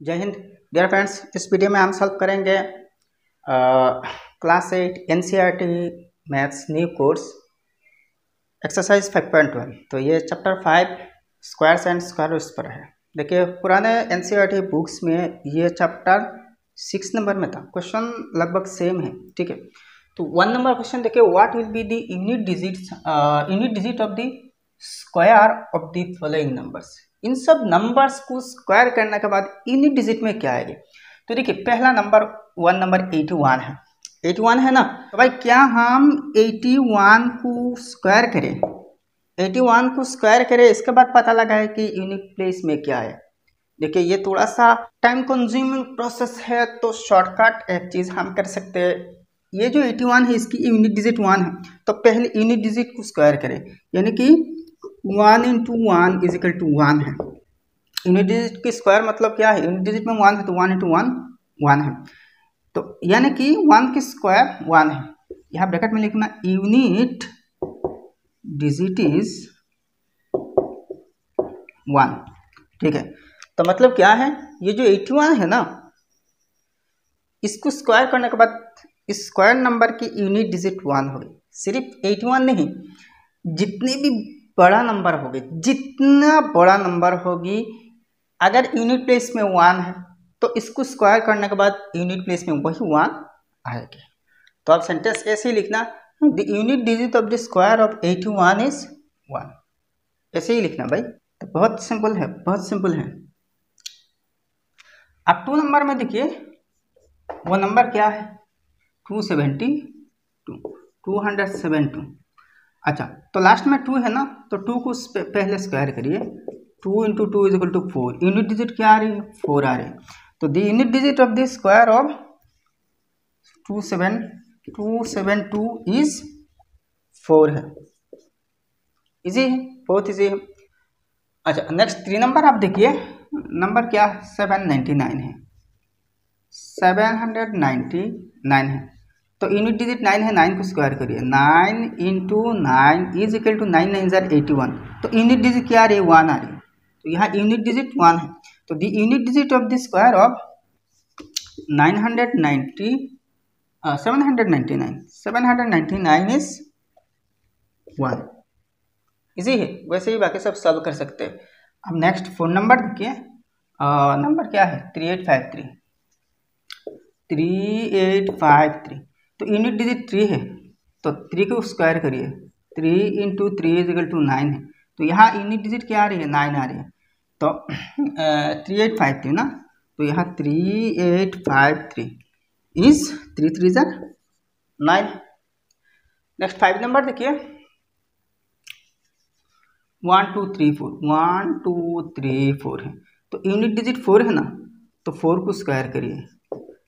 जय Hind. Dear friends इस video में हम सॉल्व करेंगे class eight and maths new course exercise five point one तो ये chapter five squares and square पर है। देखिए, पुराने एन बुक्स में ये चैप्टर सिक्स नंबर में था। क्वेश्चन लगभग सेम है, ठीक है? तो वन नंबर क्वेश्चन देखिए what will be the unit digit unit digit of the square of the following numbers इन सब नंबर्स को स्क्वायर करने के बाद यूनिट डिजिट में क्या आएगी? तो देखिए, पहला number one number eighty one है। एटी वन है ना? तो भाई, क्या हम एटी वन को स्क्वायर करें? एटी वन को स्क्वायर करें, इसके बाद पता लगा है कि यूनिट प्लेस में क्या है। देखिए, ये थोड़ा सा टाइम कंज्यूमिंग प्रोसेस है तो शॉर्टकट एक चीज़ हम कर सकते हैं। ये जो एटी वन है, इसकी यूनिट डिजिट वन है। तो पहले यूनिट डिजिट को स्क्वायर करें। यानी कि one into one is equal to one है। यूनिट डिजिट की स्क्वायर मतलब क्या है? यूनिट डिजिट में वन है तो वन इंटू वन वन है। तो यानी कि वन की स्क्वायर वन है। यहाँ ब्रैकेट में लिखना यूनिट डिजिट इज़ वन ठीक है? तो मतलब क्या है? ये जो एटी वन है ना, इसको स्क्वायर करने के बाद स्क्वायर नंबर की यूनिट डिजिट वन होगी सिर्फ़ एटी वन नहीं, जितने भी बड़ा नंबर होगी। जितना बड़ा नंबर होगी, अगर यूनिट प्लेस में वन है तो इसको स्क्वायर करने के बाद यूनिट प्लेस में वही वन आएगी। तो आप सेंटेंस ऐसे ही लिखना? The unit digit of the square of eighty one is one ऐसे ही लिखना भाई। तो बहुत सिंपल है, बहुत सिंपल है। अब टू नंबर में देखिए, वो नंबर क्या है? Two seventy two two hundred seven two अच्छा तो लास्ट में टू है ना? तो टू को पहले स्क्वायर करिए। Two into two is equal to four unit digit क्या आ रही है? फोर आ रही है। तो the unit digit of the square of two seven two seven two is four है। इजी है? बहुत इजी है। अच्छा नेक्स्ट थ्री नंबर आप देखिए। नंबर क्या? सेवन नाइन्टी नाइन है। सेवन हंड्रेड नाइन्टी नाइन है। तो यूनिट डिजिट नाइन है नाइन को स्क्वायर करिए। Nine into nine is equal to nine nine are eighty one तो यूनिट डिजिट क्या आ रही है? वन आ रही है। तो यहाँ यूनिट डिजिट वन है। तो the unit digit of the square of nine hundred ninety seven hundred ninety nine seven hundred ninety nine is one easy है। वैसे ही बाकी सब सॉल्व कर सकते हैं। अब नेक्स्ट फ़ोन नंबर देखिए। नंबर क्या है? Three eight five three three eight five three तो यूनिट डिजिट थ्री है तो थ्री को स्क्वायर करिए। Three into three is equal to nine है। तो यहाँ यूनिट डिजिट क्या आ रही है? नाइन आ रही है। तो थ्री एट फाइव थ्री ना? तो यहाँ three eight five three is three three are nine next five number देखिए। One two three four one two three four है। तो यूनिट डिजिट फोर है ना? तो फोर को स्क्वायर करिए।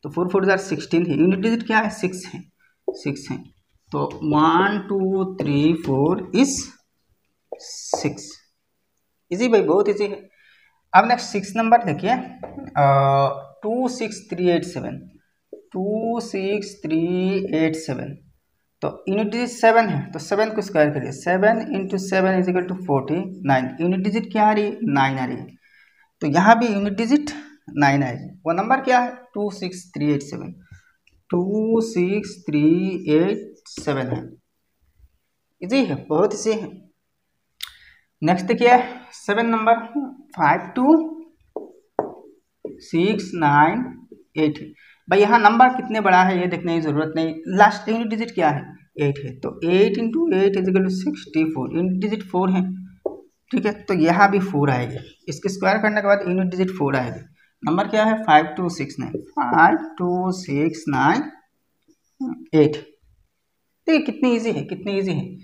तो फोर फोर ज़ार सिक्सटीन है। यूनिट डिजिट क्या है? सिक्स है। सिक्स है। तो one two three four is six easy भाई, बहुत इजी है। अब नेक्स्ट सिक्स नंबर देखिए। Two six three eight seven two six three eight seven तो यूनिट डिजिट सेवन है। तो सेवन को स्क्वायर करिए। Seven into seven is equal to forty nine unit digit क्या आ रही है? नाइन आ रही है। तो यहाँ भी यूनिट डिजिट नाइन आएगी वो नंबर क्या है? Two six three eight seven. Two six three eight seven है। इजी है, बहुत इजी है। नेक्स्ट देखिए seven number, five two six nine eight. भाई, यहाँ नंबर कितने बड़ा है, ये देखने की ज़रूरत नहीं। लास्ट यूनिट डिजिट क्या है? एट है। तो eight into eight is to sixty four unit digit four है। ठीक है? तो यहाँ भी फोर आएगी। इसके स्क्वायर करने के बाद यूनिट डिजिट फोर आएगी। नंबर क्या है? Five two six nine. Five two six nine, eight. देखिए, कितनी इजी है, कितनी इजी है।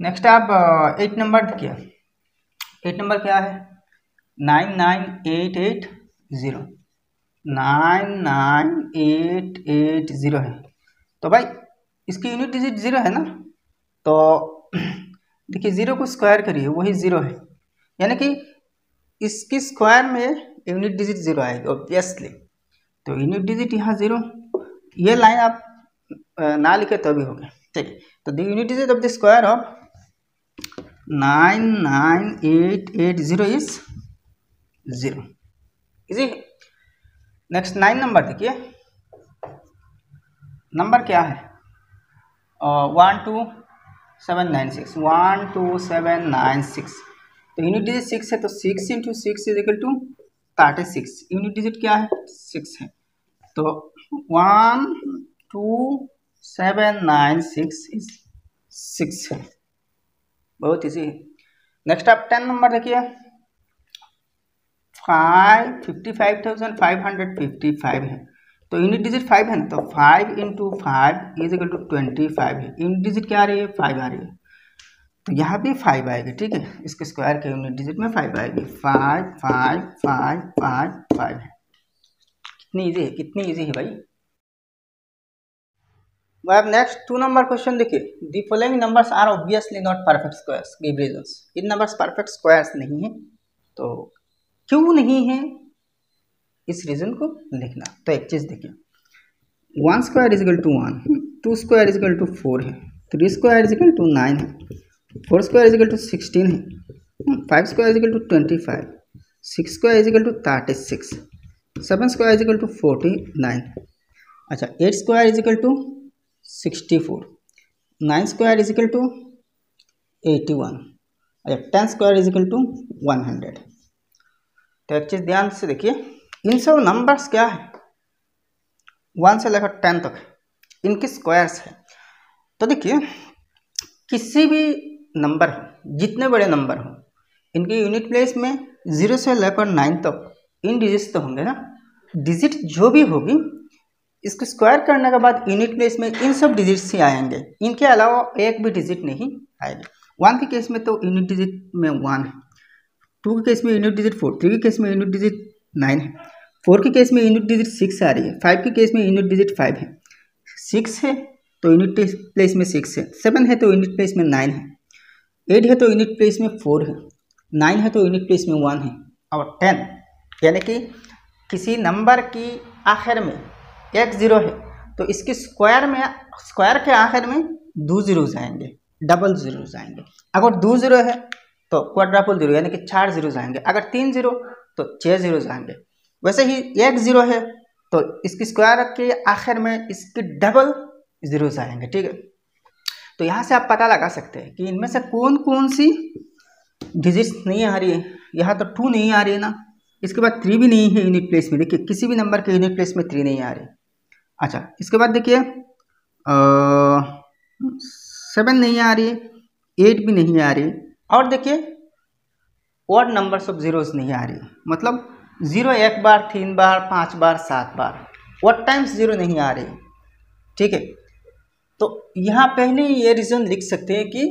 नेक्स्ट आप एट नंबर देखिए। एट नंबर क्या है? Nine nine eight eight zero. Nine nine eight eight zero है। तो भाई, इसकी यूनिट डिजिट ज़ीरो है ना? तो देखिए, ज़ीरो को स्क्वायर करिए, वही ज़ीरो है। यानी कि इसकी स्क्वायर में यूनिट डिजिट ज़ीरो आएगी ऑब्वियसली तो यूनिट डिजिट यहाँ ज़ीरो ये लाइन आप ना लिखे तो भी हो गया, ठीक है? तो the unit digit of the square of nine nine eight eight zero is zero easy next nine number देखिए। नंबर क्या है? One two seven nine six one two seven nine six तो यूनिट डिजिट सिक्स है तो six into six is equal to thirty six unit digit क्या है? Six है। तो one two seven nine six is six है। बहुत easy है। नेक्स्ट आप टेन नंबर देखिए। Five fifty five thousand five hundred fifty five है। तो यूनिट डिजिट फाइव है ना? तो five into five is equal to twenty five है। यूनिट डिजिट क्या आ रही है? फाइव आ रही है। यहाँ भी फाइव आएगी, ठीक है? इसके स्क्वायर के यूनिट डिजिट में फाइव आएगी। Five five five five five है। कितनी इजी है? कितनी इजी है भाई? अब नेक्स्ट टू नंबर क्वेश्चन देखिए। The following numbers are obviously not perfect squares give reasons in numbers perfect squares नहीं है तो क्यों नहीं है? इस रीजन को लिखना। तो एक चीज़ देखिए। One square is equal to one two square is equal to four है three square is equal to nine है। Four square is equal to sixteen है। Five square is equal to twenty five, six square is equal to thirty six, seven square is equal to forty nine. अच्छा eight square is equal to sixty four, nine square is equal to eighty one अच्छा ten square is equal to one hundred. तो एक चीज़ ध्यान से देखिए, इन सब numbers क्या है? वन से लेकर टेन तक, इनके स्क्वायर्स है। तो देखिए, किसी भी नंबर जितने बड़े नंबर हों। इनके यूनिट प्लेस में ज़ीरो से लेकर नाइन तक इन डिजिट्स तो होंगे ना। डिजिट जो भी होगी, इसको स्क्वायर करने के बाद यूनिट प्लेस में इन सब डिजिट्स ही आएँगे। इनके अलावा एक भी डिजिट नहीं आएगी। वन के केस में तो यूनिट डिजिट में वन है। टू के केस में यूनिट डिजिट फोर थ्री के केस में यूनिट डिजिट नाइन है। फोर के केस में यूनिट डिजिट सिक्स आ रही है। फाइव के केस में यूनिट डिजिट फाइव है। सिक्स है तो यूनिट प्लेस में सिक्स है। सेवन है तो यूनिट प्लेस में नाइन है। एट है तो यूनिट प्लेस में फोर है नाइन है तो यूनिट प्लेस में वन है, और टेन यानी कि किसी नंबर की आखिर में एक ज़ीरो है तो इसकी स्क्वायर में स्क्वायर के आखिर में दो ज़ीरो आएँगे डबल ज़ीरोज़ आएँगे। अगर दो ज़ीरो है तो क्वाड्रापल ज़ीरो यानी कि चार ज़ीरो आएँगे। अगर तीन ज़ीरो तो छः ज़ीरो आएँगे। वैसे ही एक ज़ीरो है तो इसकी स्क्वायर के आखिर में इसके डबल ज़ीरो आएँगे, ठीक है? तो यहाँ से आप पता लगा सकते हैं कि इनमें से कौन कौन सी डिजिट्स नहीं आ रही है। यहाँ तो टू नहीं आ रही है ना। इसके बाद थ्री भी नहीं है यूनिट प्लेस में। देखिए, किसी भी नंबर के यूनिट प्लेस में थ्री नहीं आ रही। अच्छा इसके बाद देखिए सेवन नहीं आ रही एट भी नहीं आ रही। और देखिए ऑड नंबर्स ऑफ़ जीरोस नहीं आ रही। मतलब ज़ीरो एक बार, तीन बार, पाँच बार, सात बार। ऑड टाइम्स ज़ीरो नहीं आ रही। ठीक है? तो यहाँ पहले ये रीज़न लिख सकते हैं कि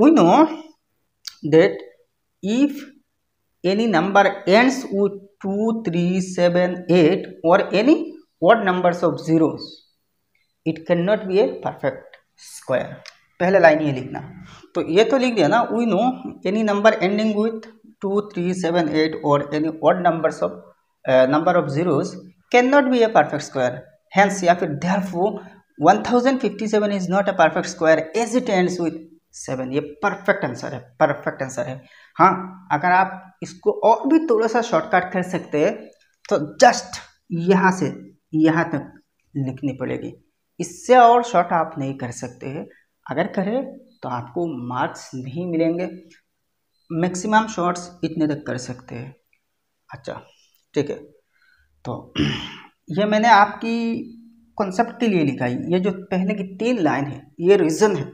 we know that if any number ends with two three seven eight और any odd numbers of zeros it can not be a perfect square पहले लाइन ये लिखना। तो ये तो लिख दिया ना we know any number ending with two three seven eight और any odd numbers of number of zeros can not be a perfect square hence या फिर there four one thousand fifty seven is not a perfect square as it ends with seven ये perfect answer है perfect answer है। हाँ अगर आप इसको और भी थोड़ा सा शॉर्टकट कर सकते हैं तो जस्ट यहाँ से, यहाँ तक लिखनी पड़ेगी। इससे और शॉर्ट आप नहीं कर सकते हैं। अगर करें तो आपको मार्क्स नहीं मिलेंगे। मैक्सिमम शॉर्ट्स इतने तक कर सकते हैं। अच्छा ठीक है। तो ये मैंने आपकी कॉन्सेप्ट के लिए लिखा है। ये जो पहले की तीन लाइन है, ये रीज़न है।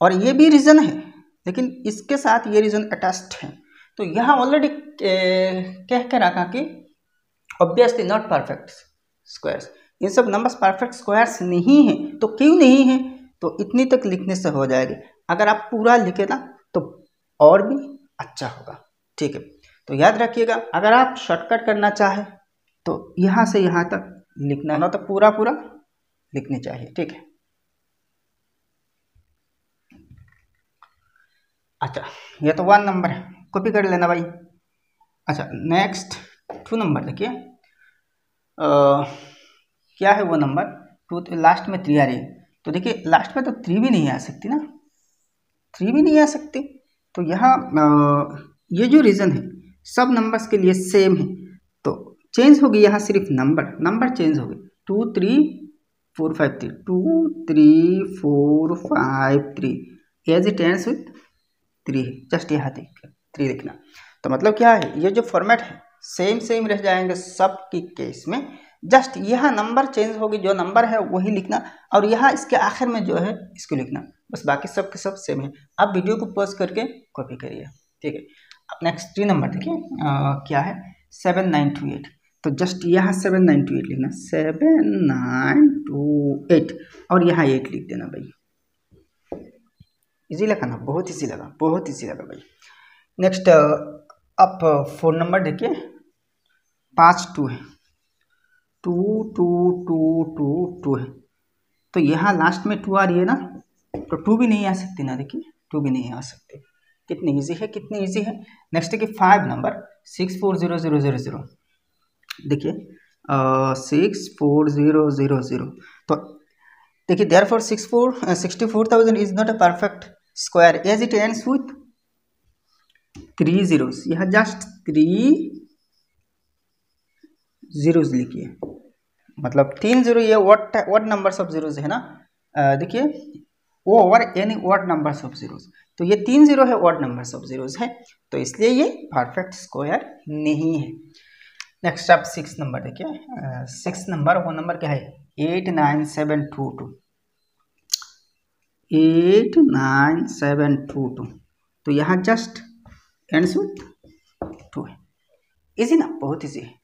और ये भी रीज़न है, लेकिन इसके साथ ये रीज़न अटैच्ड है। तो यहाँ ऑलरेडी कह के रखा कि ऑब्वियसली नॉट परफेक्ट स्क्वायर्स इन सब नंबर्स परफेक्ट स्क्वायर्स नहीं हैं तो क्यों नहीं है? तो इतनी तक लिखने से हो जाएगी। अगर आप पूरा लिखे ना तो और भी अच्छा होगा। ठीक है। तो याद रखिएगा, अगर आप शॉर्टकट करना चाहें तो यहाँ से यहाँ तक लिखना है। ना तो पूरा पूरा लिखने चाहिए, ठीक है। अच्छा ये तो वन नंबर है। कॉपी कर लेना भाई। अच्छा नेक्स्ट टू नंबर देखिए। क्या है वो नंबर टू लास्ट में थ्री आ रही है। तो देखिए लास्ट में तो थ्री भी नहीं आ सकती ना। थ्री भी नहीं आ सकती। तो यहाँ ये जो रीज़न है, सब नंबर्स के लिए सेम है। चेंज होगी यहाँ सिर्फ़ नंबर नंबर चेंज हो गए two, three, four, five, three. Two, three, four, five, three. As it ends with three just यहाँ देख थ्री लिखना तो मतलब क्या है? ये जो फॉर्मेट है सेम सेम रह जाएँगे सब की केस में। जस्ट यह नंबर चेंज होगी, जो नंबर है, वही लिखना। और यहाँ इसके आखिर में जो है, इसको लिखना। बस बाकी सब के सब सेम है। आप वीडियो को पॉज करके कॉपी करिए। ठीक है। अब नेक्स्ट थ्री नंबर देखिए क्या है? सेवन नाइन टू एट तो जस्ट यहाँ सेवन नाइन टू एट लिखना सेवन नाइन टू एट और यहाँ एट लिख देना भाई। इजी लगा ना? बहुत इजी लगा। बहुत इजी लगा भाई। नेक्स्ट आप फ़ोन नंबर देखिए। पाँच टू है। Two two two two two है। तो यहाँ लास्ट में टू आ रही है ना? तो टू भी नहीं आ सकती ना देखिए। टू भी नहीं आ सकती। कितनी इजी है? कितनी इजी है? नेक्स्ट देखिए five number six four zero zero zero zero देखिए six four zero zero zero तो देखिए therefore six four sixty four thousand is not a perfect square as it ends with three zeros यह just three zeros लिखिए। मतलब तीन zero ये what what numbers of zeros है ना? देखिए, वो over any what numbers of zeros तो ये तीन ज़ीरो है व्हाट नंबर्स ऑफ़ जीरोस है। तो इसलिए ये परफेक्ट स्क्वायर नहीं है। नेक्स्ट आप सिक्स नंबर देखिए सिक्स नंबर वो नंबर क्या है? Eight nine seven two two eight nine seven two two तो यहाँ जस्ट एंड्स विथ टू है। इजी ना? बहुत इजी है।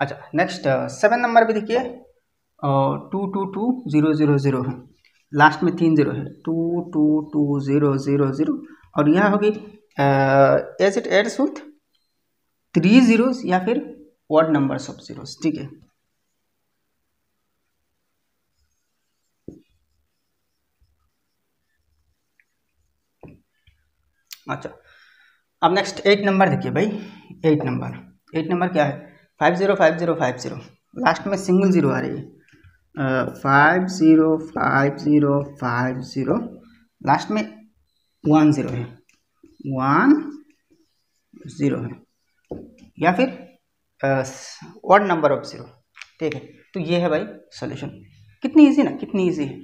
अच्छा नेक्स्ट सेवन नंबर भी देखिए। Two two two zero zero zero है। लास्ट में तीन ज़ीरो है। Two two two zero zero zero और यह होगी as it ends with three zeros या फिर वर्ड नंबर्स ऑफ़ ज़ीरोस ठीक है? अच्छा अब नेक्स्ट एट नंबर देखिए भाई एट नंबर एट नंबर क्या है? Five zero five zero five zero last में सिंगल ज़ीरो आ रही है। Five zero five zero five zero last में वन ज़ीरो है। वन ज़ीरो है। या फिर वर्ड नंबर ऑफ़ ज़ीरो ठीक है? तो ये है भाई सॉल्यूशन कितनी इजी ना? कितनी इजी है?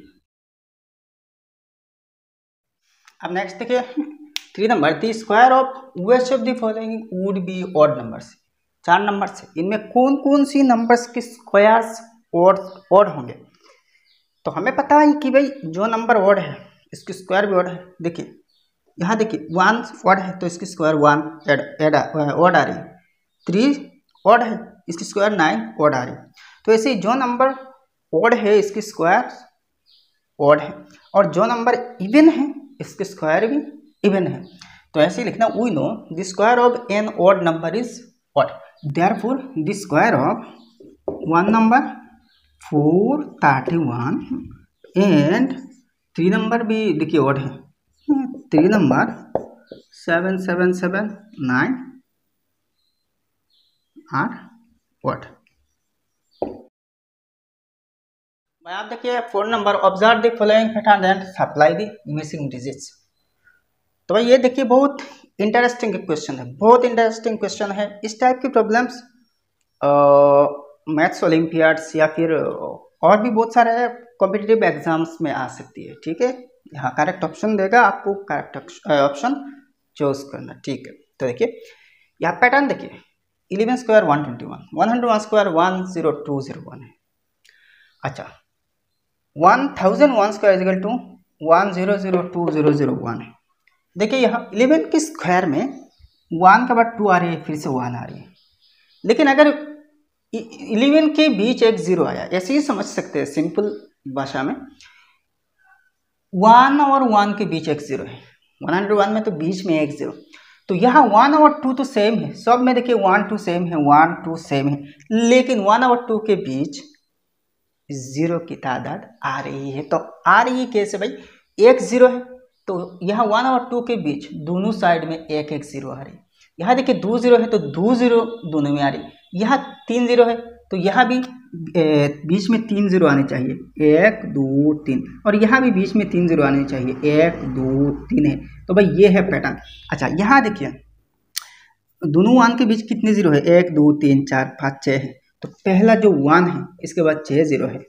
अब नेक्स्ट देखिए three number the square of west of the following would be odd numbers चार नंबर से इनमें कौन कौन सी नंबर्स के स्क्वायर्स ओड ओड होंगे? तो हमें पता है कि भाई जो नंबर ओड है, इसकी स्क्वायर भी ओड है। देखिए, यहाँ देखिए वन ओड है तो इसकी square one odd odd odd आ रही है। थ्री ओड है, इसकी स्क्वायर नाइन ऑड आ रही तो ऐसे जो नंबर ऑड है, इसकी स्क्वायर ऑड है। और जो नंबर इवन है, इसके स्क्वायर भी इवन है। तो ऐसे ही लिखना we know the square of an odd number is odd therefore the square of one number four thirty one and three number भी देखिए ऑड है। Three number seven seven seven nine are odd भाई आप देखिए four number observe the following pattern and supply the missing digits तो भाई ये देखिए, बहुत इंटरेस्टिंग क्वेश्चन है, बहुत इंटरेस्टिंग क्वेश्चन है। इस टाइप की प्रॉब्लम्स मैथ्स ओलम्पियाड्स या फिर और भी बहुत सारे कॉम्पिटिटिव एग्ज़ाम्स में आ सकती है, ठीक है? यहाँ करेक्ट ऑप्शन देगा, आपको करेक्ट ऑप्शन चूज़ करना, ठीक है? तो देखिए, यहाँ पैटर्न देखिए। Eleven square one twenty one one hundred one square one zero two zero one है अच्छा one thousand one square is equal to one zero zero two zero zero one है देखिए यहाँ इलेवन के स्क्वायर में one के बाद to आ रही है, फिर से वन आ रही है। लेकिन अगर इलेवन के बीच एक ज़ीरो आया, ऐसे ही समझ सकते हैं सिंपल भाषा में। वन और वन के बीच एक ज़ीरो है। वन हंड्रेड वन में तो बीच में एक ज़ीरो तो यहाँ वन और टू तो सेम है। सब में देखिए वन टू सेम है वन टू सेम है। लेकिन वन और टू के बीच ज़ीरो की तादाद आ रही है। तो आ रही है कैसे भाई? एक ज़ीरो है। तो यहाँ वन और टू के बीच दोनों साइड में एक एक ज़ीरो आ रही है। यहाँ देखिए दो ज़ीरो है तो दो ज़ीरो दोनों में आ रही है। यहाँ तीन ज़ीरो है तो यहाँ भी बीच में तीन ज़ीरो आने चाहिए। एक, दो, तीन। और यहाँ भी बीच में तीन ज़ीरो आने चाहिए। एक, दो, तीन है। तो भाई ये है पैटर्न अच्छा यहाँ देखिए। दोनों वन के बीच कितने ज़ीरो है? एक, दो, तीन, चार, पाँच छः है। तो पहला जो वन है, इसके बाद छः ज़ीरो है।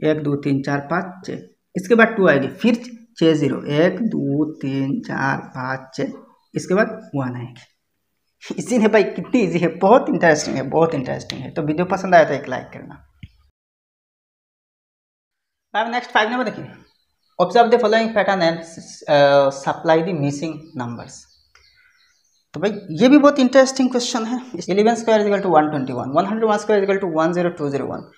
एक, दो, तीन, चार, पाँच छः इसके बाद टू आएगी। फिर छः ज़ीरो। एक, दो, तीन, चार, पाँच छः इसके बाद वन आएगी। इसी ने भाई कितनी इजी है, बहुत इंटरेस्टिंग है, बहुत इंटरेस्टिंग है। तो वीडियो पसंद आया तो एक लाइक करना। नेक्स्ट फाइव नंबर देखिए। Observe the following pattern and supply the missing numbers तो भाई, ये भी बहुत इंटरेस्टिंग क्वेश्चन है। Eleven square is equal to one twenty one one hundred one square is equal to one zero two zero one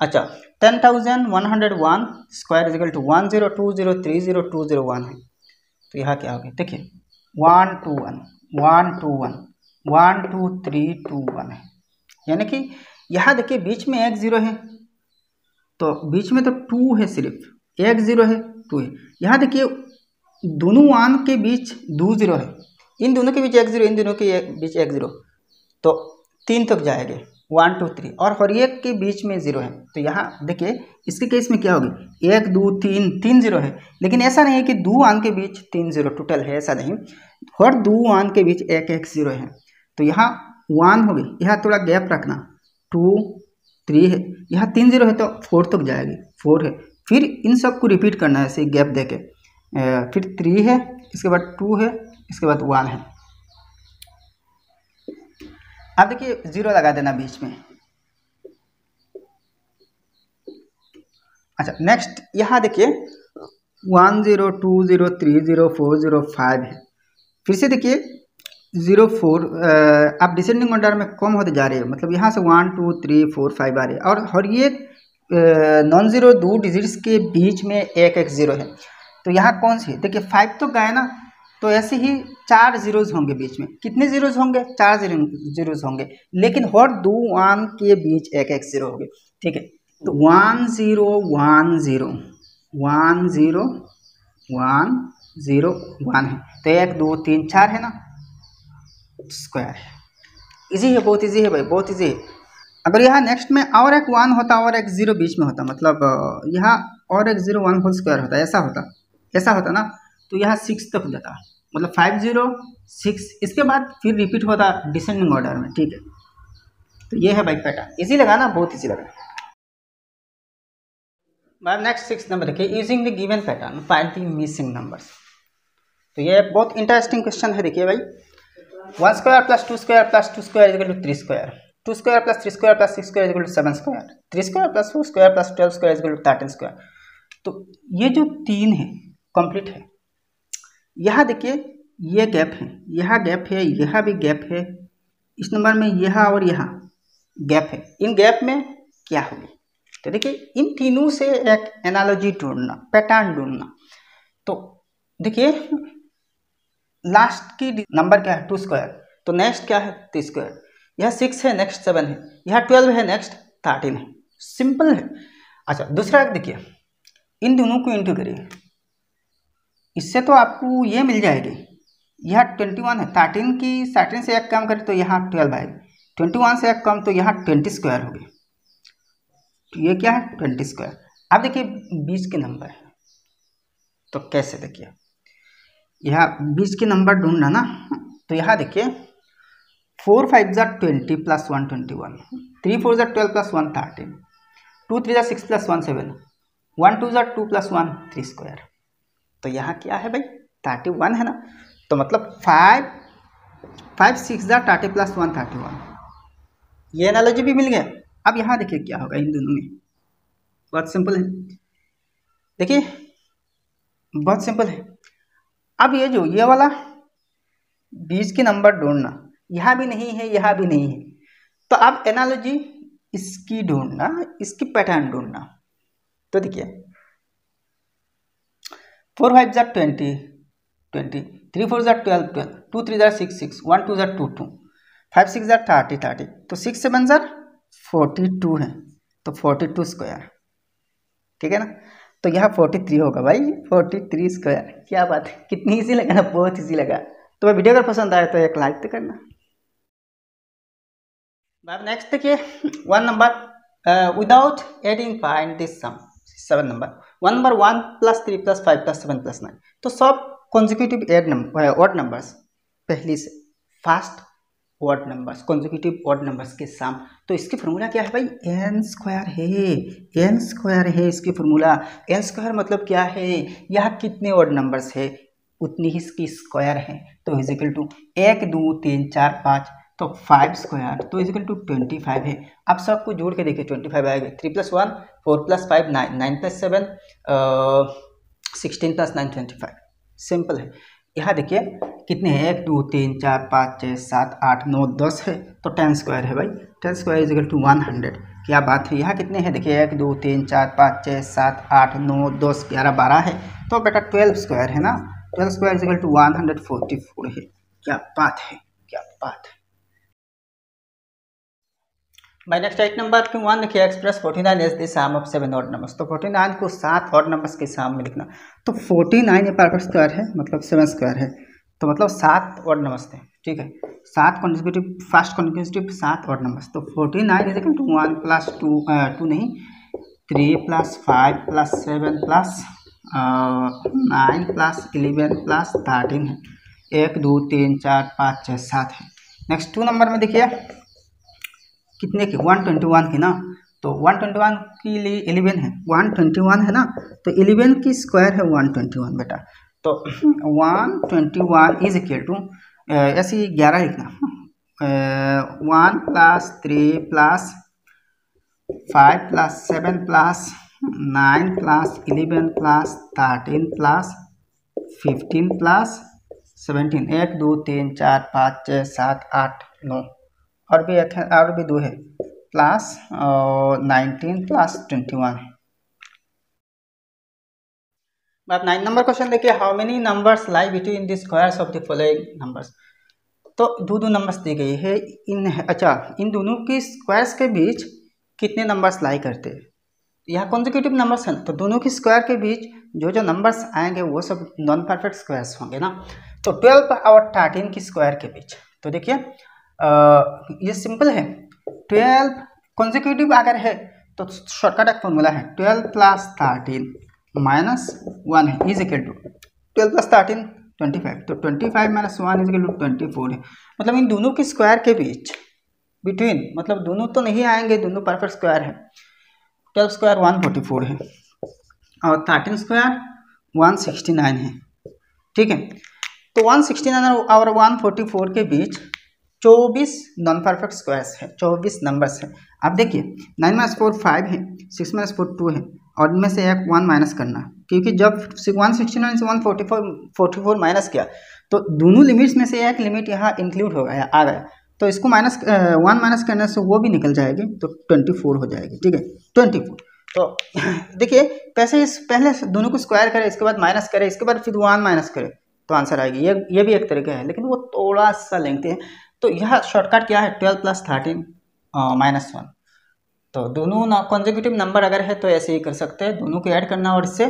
अच्छा ten thousand one hundred one square is equal to one zero two zero three zero two zero one है। तो यहाँ क्या हो गया? देखिए one two one one two one one, two, three, two, one है। यानी कि यहाँ देखिए बीच में एक ज़ीरो है तो बीच में तो टू है सिर्फ़, एक ज़ीरो है, टू है। यहाँ देखिए दोनों वन के बीच दो ज़ीरो है। इन दोनों के बीच एक ज़ीरो, इन दोनों के बीच एक ज़ीरो। तो तीन तक जाएँगे, वन, टू, थ्री, और हर एक के बीच में ज़ीरो है। तो यहाँ देखिए, इसके केस में क्या होगी? एक, दो, तीन तीन ज़ीरो है। लेकिन ऐसा नहीं है कि दो वन के बीच तीन ज़ीरो, टोटल है ऐसा नहीं। हर दो वन के बीच एक एक ज़ीरो है। तो यहाँ वन हो गई यहाँ थोड़ा गैप रखना। टू थ्री है। यहाँ तीन ज़ीरो है तो फोर तक जाएगी। फोर है। फिर इन सबको रिपीट करना है ऐसे गैप दे के फिर थ्री है, इसके बाद टू है, इसके बाद वन है। अब देखिए ज़ीरो लगा देना बीच में। अच्छा नेक्स्ट यहाँ देखिए one zero two zero three zero four zero five है। फिर से देखिए ज़ीरो फोर आप डिसेंडिंग ऑर्डर में कम होते जा रहे हैं। मतलब यहाँ से one two three four five आ रहे हैं। और हर ये नॉन ज़ीरो दो डिजिट्स के बीच में एक एक ज़ीरो है। तो यहाँ कौन सी देखिए फाइव तो गए ना तो ऐसे ही चार जीरोज होंगे बीच में। कितने जीरोज होंगे? चार ज़ीरो जीरोज होंगे। लेकिन हर दो वन के बीच एक एक ज़ीरो होंगे। ठीक है? तो one zero one zero one zero one zero one है। तो एक, दो, तीन, चार है ना? स्क्वायर इजी है, बहुत इजी है भाई, बहुत इजी है। अगर यहाँ नेक्स्ट में और एक वन होता और एक ज़ीरो बीच में होता मतलब यहाँ और एक ज़ीरो वन होल स्क्वायर होता, ऐसा होता ऐसा होता ना तो यहाँ सिक्स तक जाता। मतलब फाइव ज़ीरो सिक्स इसके बाद फिर रिपीट होता डिसेंडिंग ऑर्डर में, ठीक है? तो ये है भाई पैटर्न इजी लगा ना? बहुत इजी लगा। मैम नेक्स्ट सिक्स नंबर देखिए using the given pattern find the missing numbers तो ये बहुत इंटरेस्टिंग क्वेश्चन है, देखिए भाई। One square plus two square plus two square is equal to three square two square plus three square plus six square is equal to seven square three square plus four square plus twelve square is equal to thirteen square तो ये जो तीन है complete है, यहाँ देखिए ये gap है, यहाँ गैप है, यहाँ भी गैप है, इस नंबर में यहाँ और यहाँ गैप है। इन गैप में क्या होगी? तो देखिए, इन तीनों से एक एनालॉजी ढूंढना पैटर्न ढूंढना। तो देखिए लास्ट की नंबर क्या है? टू स्क्वायर तो नेक्स्ट क्या है? थ्री स्क्वायर यह सिक्स है नेक्स्ट सेवन है. यह ट्वेल्व है नेक्स्ट थर्टीन है. सिंपल है. अच्छा दूसरा देखिए. इन दोनों को इंटू करिए. इससे तो आपको ये मिल जाएगी. यह ट्वेंटी वन है. थर्टीन की थर्टीन से एक कम करें तो यहाँ ट्वेल्व आएगी. ट्वेंटी वन से एक कम तो यहाँ ट्वेंटी स्क्वायर होगी. तो ये क्या है? ट्वेंटी स्क्वायर अब देखिए, बीस के नंबर है. तो कैसे देखिए? यह बीस के नंबर ढूंढना ना तो यहाँ देखिए फोर फाइव ज़ा twenty plus one twenty one three four ज़ा twelve plus one thirteen two three ज़ा six plus one seven one two ज़ा two plus one three square तो यहाँ क्या है भाई? थर्टी वन है ना? तो मतलब फाइव फाइव सिक्स ज़ा thirty plus one thirty one ये एनालॉजी भी मिल गया। अब यहाँ देखिए क्या होगा इन दोनों में। बहुत सिंपल है। देखिए, बहुत सिंपल है। अब ये जो, ये वाला बीस के नंबर ढूंढना। यहाँ भी नहीं है, यहाँ भी नहीं है। तो अब एनालॉजी इसकी ढूंढना, इसकी पैटर्न ढूंढना। तो देखिए फोर फाइव ज़ार ट्वेंटी ट्वेंटी थ्री फोर ज़ार ट्वेल्व ट्वेल्व टू थ्री ज़ार सिक्स सिक्स वन टू ज़ार टू टू फाइव सिक्स ज़ार थर्टी थर्टी तो सिक्स सेवन ज़ार फोर्टी टू है। तो फोर्टी टू स्क्वायर ठीक है ना? तो यहाँ फोर्टी थ्री होगा भाई। फोर्टी थ्री स्क्वायर क्या बात है? कितनी ईजी लगा ना बहुत ईजी लगा। तो भाई वीडियो अगर पसंद आया तो एक लाइक तो करना। अब नेक्स्ट देखिए one number without adding find this sum seven number one number one plus three plus five plus seven plus nine तो सब consecutive odd number odd numbers पहली से। First odd numbers consecutive odd numbers के sum तो इसकी formula क्या है भाई? एन स्क्वायर है एन स्क्वायर है इसकी फॉर्मूला एन स्क्वायर मतलब क्या है? यह कितने ऑड नंबर्स है? उतनी ही इसकी स्क्वायर है. तो इजिकल टू एक, दो, तीन, चार, पाँच तो फाइव स्क्वायर तो is equal to twenty five है. आप सबको जोड़ के देखिए ट्वेंटी फाइव आएगा. Three plus one four plus five nine nine plus seven sixteen plus nine twenty five simple है. यहाँ देखिए, कितने हैं? एक, दो, तीन, चार, पाँच, छः, सात, आठ, नौ, दस है तो टेन स्क्वायर है भाई। Ten square is equal to one hundred क्या बात है? यहाँ कितने हैं? देखिए, एक, दो, तीन, चार, पाँच, छः, सात, आठ, नौ, दस, ग्यारह, बारह है। तो बेटा ट्वेल्व स्क्वायर है ना? Twelve square is equal to one hundred forty four है। क्या बात है? क्या बात है? बाई नेक्स्ट एट नंबर क्यों वन लिखिए express forty nine is the sum of seven odd numbers तो फोर्टी नाइन को सात ऑड नंबर्स के साम में लिखना। तो फोर्टी नाइन ये परफेक्ट स्क्वायर है मतलब सेवन स्क्वायर है। तो मतलब सात ऑड नंबर्स थे, ठीक है? सात कॉन्जिक्यूटिव फ़र्स्ट कॉन्जिक्यूटिव सात ऑड नंबर्स तो forty nine is equal to one plus two two नहीं three plus five plus seven plus nine plus eleven plus thirteen है। एक, दो, तीन, चार, पाँच, छः, सात है। नेक्स्ट टू नंबर में देखिए। कितने के? वन ट्वेंटी वन के ना? तो वन ट्वेंटी वन के लिए इलेवन है। वन ट्वेंटी वन है ना? तो इलेवन की स्क्वायर है वन ट्वेंटी वन बेटा। तो one twenty one is equal to ऐसे ग्यारह लिखना। One plus three plus five plus seven plus nine plus eleven plus thirteen plus fifteen plus seventeen एक, दो, तीन, चार, पाँच छः सात, आठ, नौ। और भी एक है और भी दो है। Plus nineteen plus twenty one अब नाइन नंबर क्वेश्चन देखिए how many numbers lie between the squares of the following numbers तो दो दो नंबर्स दी गई है, इन अच्छा इन दोनों के स्क्वायर्स के बीच कितने नंबर्स लाई करते? हैं यहाँ कॉन्जिक्यूटिव नंबर्स हैं तो दोनों के स्क्वायर के बीच जो जो नंबर्स आएँगे, वो सब नॉन परफेक्ट स्क्वायर्स होंगे ना। तो ट्वेल्व और थर्टीन की स्क्वायर के बीच। तो देखिए ये सिंपल है। ट्वेल्व कॉन्जिक्यूटिव अगर है तो शॉर्टकट एक फॉर्मूला है। Twelve plus thirteen minus one है is equal to twelve plus thirteen twenty five तो twenty five minus one is equal to twenty four है। मतलब इन दोनों के स्क्वायर के बीच बिटवीन मतलब दोनों तो नहीं आएँगे, दोनों परफेक्ट स्क्वायर है। Twelve square one forty four है। और thirteen square one sixty nine है। ठीक है? तो वन सिक्सटी नाइन और वन फोर्टी फोर के बीच चौबीस नॉन परफेक्ट स्क्वायर्स है, चौबीस नंबर्स है। आप देखिए नाइन माइनस फोर फाइव है सिक्स माइनस फोर टू है, और इनमें से एक वन माइनस करना। क्योंकि जब वन सिक्सटी नाइन से one forty four forty four minus किया तो दोनों लिमिट्स में से एक लिमिट यहाँ इंक्लूड हो गया, आ गया। तो इसको माइनस वन माइनस करने से वो भी निकल जाएगी तो ट्वेंटी फोर हो जाएगी, ठीक है? ट्वेंटी फोर तो देखिए पैसे इस, पहले दोनों को स्क्वायर करें, इसके बाद माइनस करें, इसके बाद फिर वन माइनस करें तो आंसर आएगी। ये ये भी एक तरीका है, लेकिन वो थोड़ा सा लेंथी है। तो यह शॉर्टकट क्या है? Twelve plus thirteen minus one तो दोनों कॉन्जिक्यूटिव नंबर अगर है तो ऐसे ही कर सकते हैं। दोनों को ऐड करना और इससे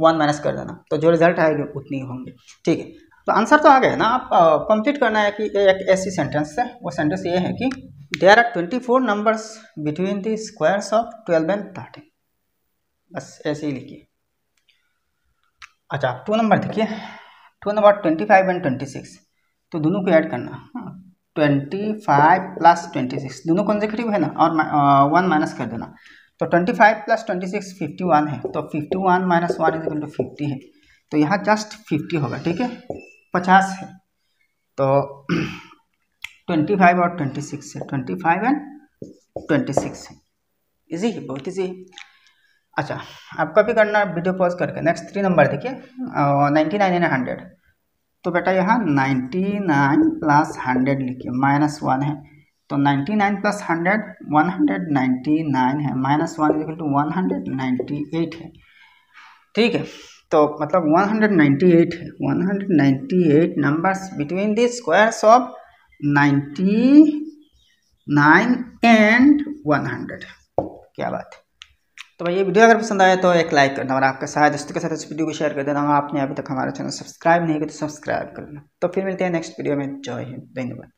वन माइनस कर देना। तो जो रिज़ल्ट आएगी, उतनी होंगे। ठीक है। तो आंसर तो आ गया ना। आप कंप्लीट करना है कि एक ऐसी सेंटेंस है। वो सेंटेंस ये है कि there are twenty four numbers between the squares of twelve and thirteen बस ऐसे ही लिखिए। अच्छा टू नंबर देखिए। Two number twenty five and twenty six तो दोनों को ऐड करना। हाँ। Twenty five plus twenty six दोनों कॉन्जिक्यूटिव है ना? और वन माइनस कर देना। तो twenty five plus twenty six fifty one है। तो fifty one minus one is to fifty है। तो यहाँ जस्ट फिफ्टी होगा, ठीक है? पचास है। तो ट्वेंटी फाइव और ट्वेंटी सिक्स है। Twenty five and twenty six है। इजी है, बहुत इजी है। अच्छा आपका भी करना वीडियो पॉज करके। नेक्स्ट थ्री नंबर देखिए। नाइन्टी नाइन एंड हंड्रेड तो बेटा यहाँ नाइन्टी नाइन प्लस हंड्रेड लिखिए, माइनस वन है। तो ninety nine plus hundred, one hundred ninety nine है, minus one equal to one hundred ninety eight है। ठीक है तो मतलब वन हंड्रेड नाइन्टी एट है। One hundred ninety eight numbers between the squares of ninety nine and one hundred क्या बात है? तो भाई, ये वीडियो अगर पसंद आया तो एक लाइक करना और आपके सारे दोस्तों के साथ इस वीडियो को शेयर कर देना। आपने अभी तक हमारा चैनल सब्सक्राइब नहीं किया तो सब्सक्राइब कर लेना। तो फिर मिलते हैं नेक्स्ट वीडियो में। जय हिंद, धन्यवाद।